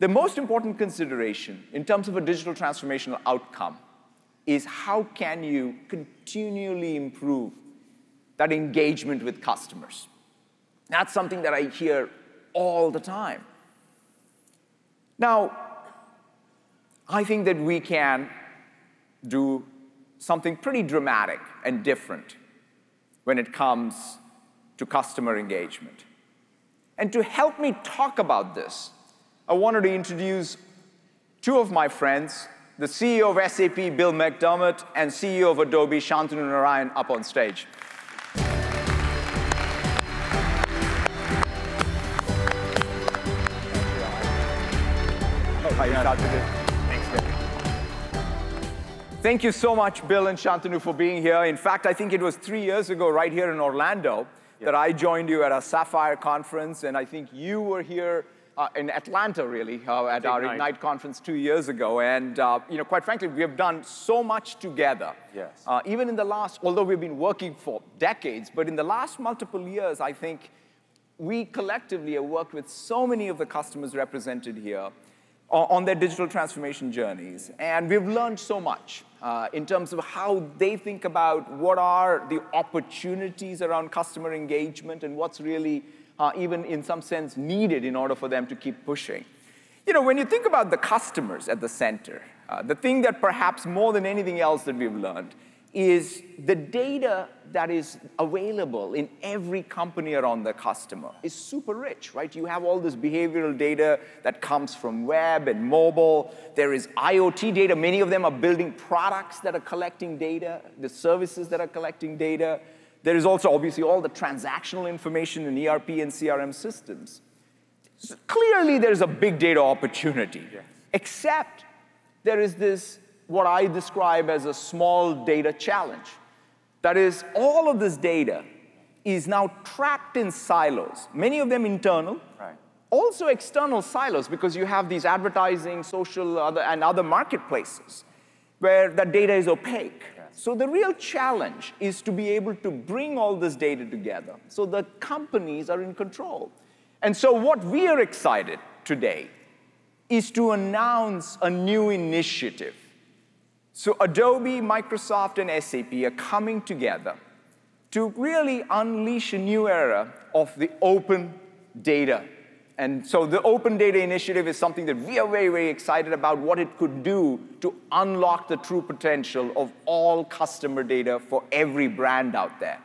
the most important consideration in terms of a digital transformational outcome is how can you continually improve that engagement with customers? That's something that I hear all the time. Now, I think that we can do something pretty dramatic and different when it comes to customer engagement. And to help me talk about this, I wanted to introduce two of my friends, the CEO of SAP, Bill McDermott, and CEO of Adobe, Shantanu Narayen, up on stage. Oh. Thank you so much, Bill and Shantanu, for being here. In fact, I think it was three years ago, right here in Orlando, yeah. that I joined you at a Sapphire conference, and I think you were here uh, in Atlanta, really, uh, at our Ignite. Ignite conference two years ago. And, uh, you know, quite frankly, we have done so much together. Yes. Uh, even in the last, although we've been working for decades, but in the last multiple years, I think we collectively have worked with so many of the customers represented here on their digital transformation journeys. And we've learned so much uh, in terms of how they think about what are the opportunities around customer engagement and what's really, uh, even in some sense, needed in order for them to keep pushing. You know, when you think about the customers at the center, uh, the thing that perhaps more than anything else that we've learned is the data that is available in every company around the customer is super rich, right? You have all this behavioral data that comes from web and mobile. There is IoT data. Many of them are building products that are collecting data, the services that are collecting data. There is also obviously all the transactional information in ERP and CRM systems. So clearly there's a big data opportunity, yes. except there is this what I describe as a small data challenge. That is, all of this data is now trapped in silos, many of them internal, right. also external silos because you have these advertising, social, other, and other marketplaces where that data is opaque. So the real challenge is to be able to bring all this data together so that companies are in control. And so what we are excited today is to announce a new initiative so Adobe, Microsoft, and SAP are coming together to really unleash a new era of the open data. And so the Open Data Initiative is something that we are very, very excited about what it could do to unlock the true potential of all customer data for every brand out there.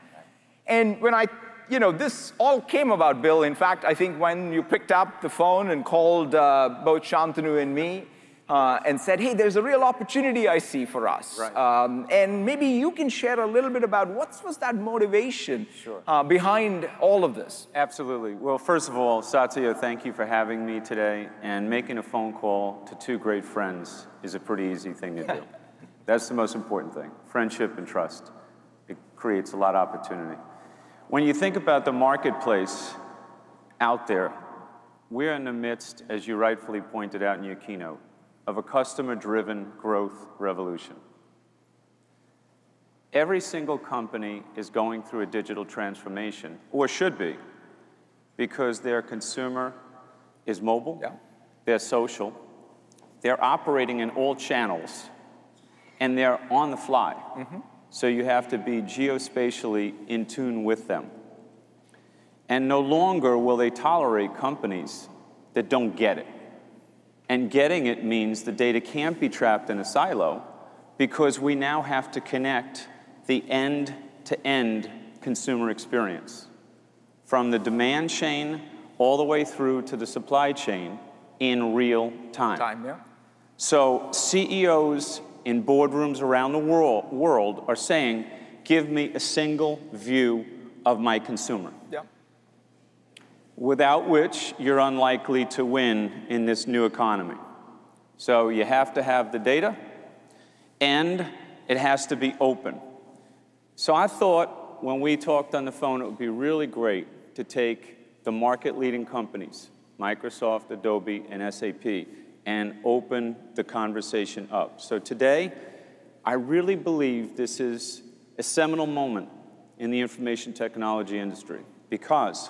And when I, you know, this all came about, Bill. In fact, I think when you picked up the phone and called uh, both Shantanu and me, uh, and said, hey, there's a real opportunity I see for us. Right. Um, and maybe you can share a little bit about what was that motivation sure. uh, behind all of this? Absolutely. Well, first of all, Satya, thank you for having me today. And making a phone call to two great friends is a pretty easy thing to do. That's the most important thing, friendship and trust. It creates a lot of opportunity. When you think about the marketplace out there, we're in the midst, as you rightfully pointed out in your keynote, of a customer-driven growth revolution. Every single company is going through a digital transformation, or should be, because their consumer is mobile, yeah. they're social, they're operating in all channels, and they're on the fly. Mm -hmm. So you have to be geospatially in tune with them. And no longer will they tolerate companies that don't get it. And getting it means the data can't be trapped in a silo because we now have to connect the end-to-end consumer experience from the demand chain all the way through to the supply chain in real time. Time, yeah. So CEOs in boardrooms around the world, world are saying, give me a single view of my consumer. Yeah without which you're unlikely to win in this new economy. So you have to have the data, and it has to be open. So I thought when we talked on the phone, it would be really great to take the market-leading companies, Microsoft, Adobe, and SAP, and open the conversation up. So today, I really believe this is a seminal moment in the information technology industry because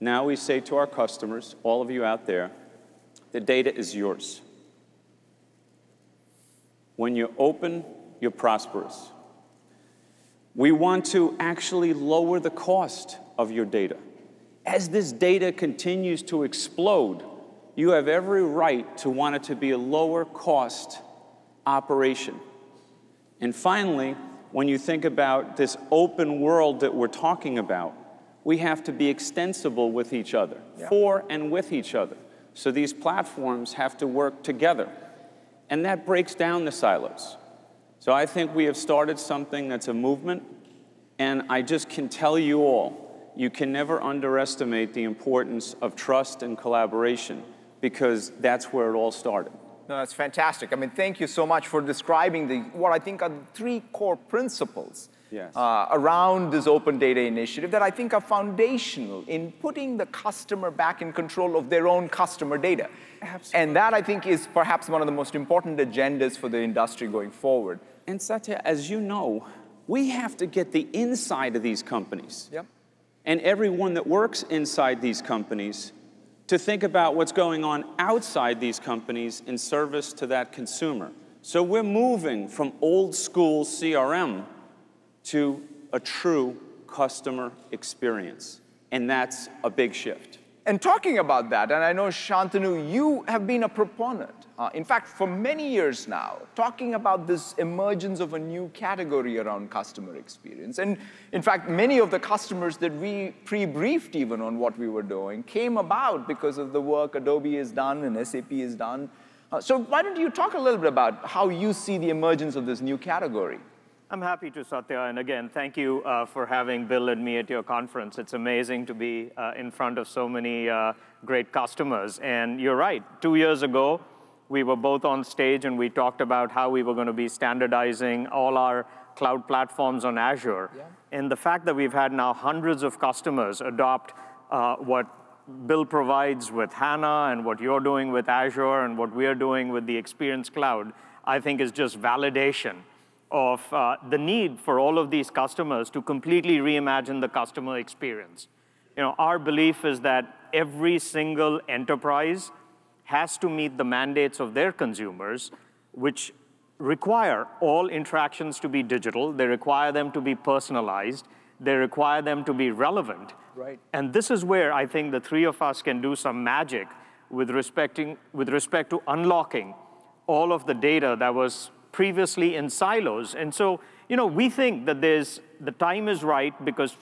now we say to our customers, all of you out there, the data is yours. When you're open, you're prosperous. We want to actually lower the cost of your data. As this data continues to explode, you have every right to want it to be a lower cost operation. And finally, when you think about this open world that we're talking about, we have to be extensible with each other, yeah. for and with each other. So these platforms have to work together. And that breaks down the silos. So I think we have started something that's a movement, and I just can tell you all, you can never underestimate the importance of trust and collaboration because that's where it all started. No, that's fantastic. I mean, thank you so much for describing the, what I think are the three core principles yes. uh, around this open data initiative that I think are foundational in putting the customer back in control of their own customer data. Absolutely. And that I think is perhaps one of the most important agendas for the industry going forward. And Satya, as you know, we have to get the inside of these companies. Yep. And everyone that works inside these companies to think about what's going on outside these companies in service to that consumer. So we're moving from old school CRM to a true customer experience. And that's a big shift. And talking about that, and I know Shantanu, you have been a proponent, uh, in fact, for many years now, talking about this emergence of a new category around customer experience. And in fact, many of the customers that we pre-briefed even on what we were doing came about because of the work Adobe has done and SAP has done. Uh, so why don't you talk a little bit about how you see the emergence of this new category? I'm happy to, Satya. And again, thank you uh, for having Bill and me at your conference. It's amazing to be uh, in front of so many uh, great customers. And you're right, two years ago, we were both on stage and we talked about how we were going to be standardizing all our cloud platforms on Azure. Yeah. And the fact that we've had now hundreds of customers adopt uh, what Bill provides with HANA and what you're doing with Azure and what we're doing with the Experience Cloud, I think is just validation of uh, the need for all of these customers to completely reimagine the customer experience. You know, our belief is that every single enterprise has to meet the mandates of their consumers, which require all interactions to be digital. They require them to be personalized. They require them to be relevant. Right. And this is where I think the three of us can do some magic with, respecting, with respect to unlocking all of the data that was previously in silos. And so, you know, we think that there's, the time is right because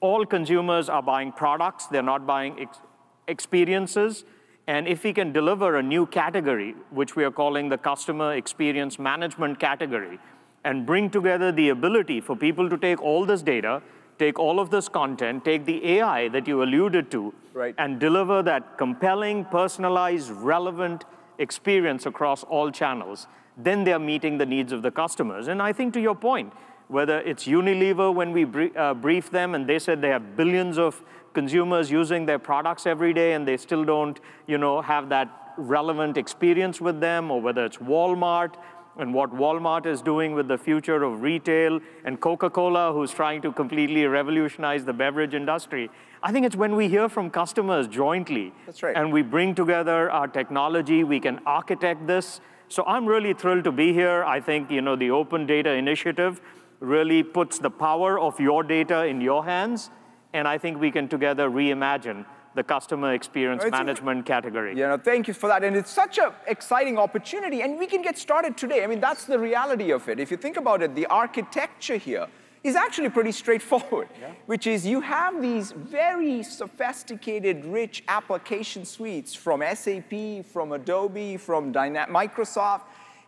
all consumers are buying products, they're not buying ex experiences. And if we can deliver a new category, which we are calling the customer experience management category, and bring together the ability for people to take all this data, take all of this content, take the AI that you alluded to, right. and deliver that compelling, personalized, relevant experience across all channels then they're meeting the needs of the customers. And I think to your point, whether it's Unilever when we brief, uh, briefed them and they said they have billions of consumers using their products every day and they still don't you know, have that relevant experience with them, or whether it's Walmart and what Walmart is doing with the future of retail, and Coca-Cola, who's trying to completely revolutionize the beverage industry. I think it's when we hear from customers jointly, right. and we bring together our technology, we can architect this, so I'm really thrilled to be here. I think you know, the Open Data Initiative really puts the power of your data in your hands, and I think we can together reimagine the customer experience it's management a, category. Yeah, no, thank you for that. And it's such an exciting opportunity, and we can get started today. I mean, that's the reality of it. If you think about it, the architecture here is actually pretty straightforward, yeah. which is you have these very sophisticated, rich application suites from SAP, from Adobe, from Dyna Microsoft,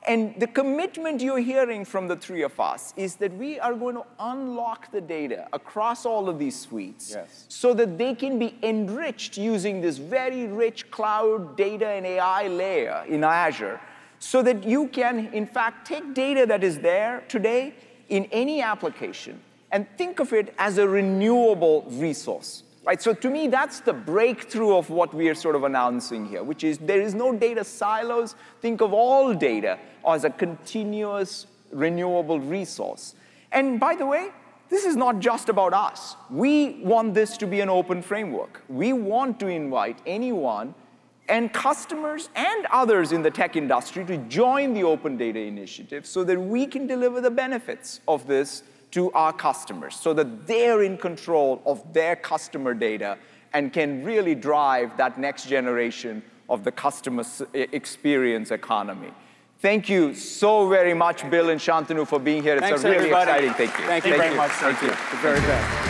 and the commitment you're hearing from the three of us is that we are going to unlock the data across all of these suites yes. so that they can be enriched using this very rich cloud data and AI layer in Azure so that you can, in fact, take data that is there today in any application and think of it as a renewable resource. Right? So to me, that's the breakthrough of what we are sort of announcing here, which is there is no data silos. Think of all data as a continuous renewable resource. And by the way, this is not just about us. We want this to be an open framework. We want to invite anyone and customers and others in the tech industry to join the Open Data Initiative so that we can deliver the benefits of this to our customers so that they're in control of their customer data and can really drive that next generation of the customer experience economy. Thank you so very much, Bill and Shantanu, for being here. It's Thanks, a really everybody. exciting. Thank you. Thank you Thank very much. Thank you. The very best.